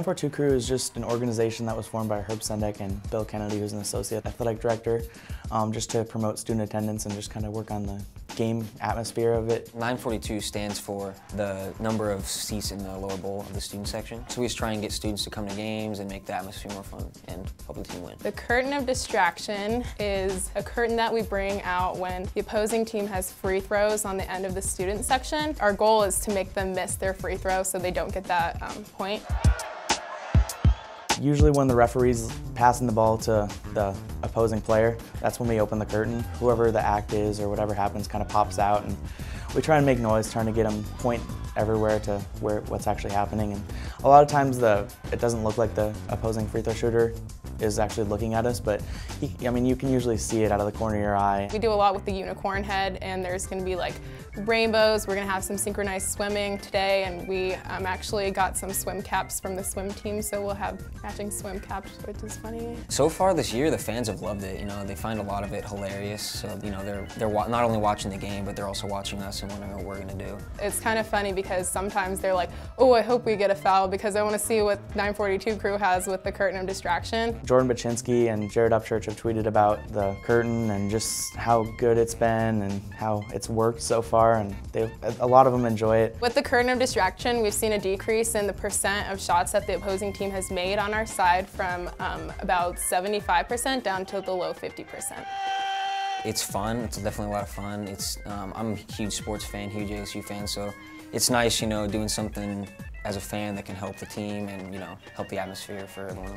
942 Crew is just an organization that was formed by Herb Sendek and Bill Kennedy, who's an associate athletic director, um, just to promote student attendance and just kind of work on the game atmosphere of it. 942 stands for the number of seats in the lower bowl of the student section. So we just try and get students to come to games and make the atmosphere more fun and help the team win. The curtain of distraction is a curtain that we bring out when the opposing team has free throws on the end of the student section. Our goal is to make them miss their free throw so they don't get that um, point. Usually when the referee's passing the ball to the opposing player, that's when we open the curtain. Whoever the act is or whatever happens kind of pops out and we try and make noise, trying to get them point everywhere to where what's actually happening. And a lot of times the it doesn't look like the opposing free throw shooter is actually looking at us, but he, I mean, you can usually see it out of the corner of your eye. We do a lot with the unicorn head, and there's going to be like rainbows. We're going to have some synchronized swimming today, and we um, actually got some swim caps from the swim team, so we'll have matching swim caps, which is funny. So far this year, the fans have loved it. You know, they find a lot of it hilarious. So you know, they're they're not only watching the game, but they're also watching us and wondering what we're going to do. It's kind of funny because sometimes they're like, "Oh, I hope we get a foul," because I want to see what 942 crew has with the curtain of distraction. Jordan Bachynski and Jared Upchurch have tweeted about the curtain and just how good it's been and how it's worked so far, and a lot of them enjoy it. With the curtain of distraction, we've seen a decrease in the percent of shots that the opposing team has made on our side from um, about 75% down to the low 50%. It's fun. It's definitely a lot of fun. It's um, I'm a huge sports fan, huge ASU fan, so it's nice, you know, doing something as a fan that can help the team and, you know, help the atmosphere for everyone.